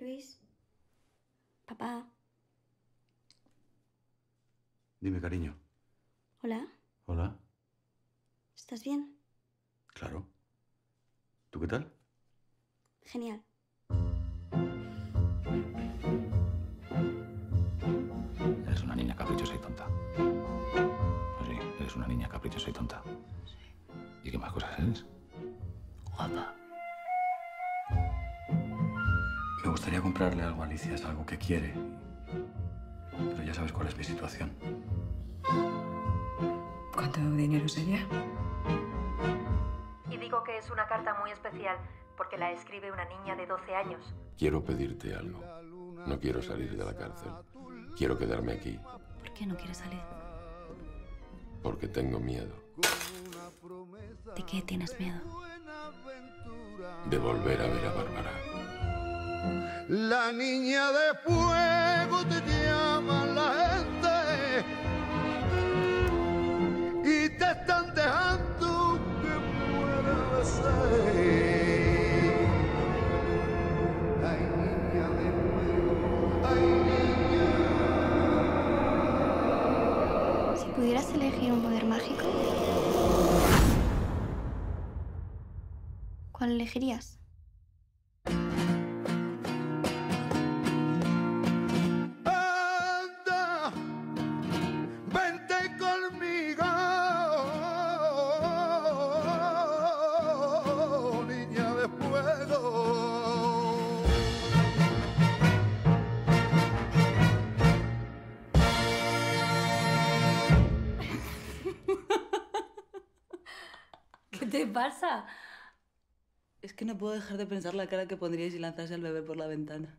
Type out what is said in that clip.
Luis. Papá. Dime, cariño. Hola. Hola. ¿Estás bien? Claro. ¿Tú qué tal? Genial. Eres una niña caprichosa y tonta. Sí, eres una niña caprichosa y tonta. ¿Y qué más cosas eres? Me gustaría comprarle algo a Alicia, es algo que quiere. Pero ya sabes cuál es mi situación. ¿Cuánto dinero sería? Y digo que es una carta muy especial porque la escribe una niña de 12 años. Quiero pedirte algo. No quiero salir de la cárcel. Quiero quedarme aquí ¿Por qué no quieres salir? porque tengo miedo ¿De qué tienes miedo? de volver a ver a Bárbara. La niña de fuego te llama la gente y te están dejando que muera de sed. Ay, niña de fuego, niña. Si pudieras elegir un poder mágico, ¿cuál elegirías? ¿Qué te pasa? Es que no puedo dejar de pensar la cara que pondríais si lanzase al bebé por la ventana.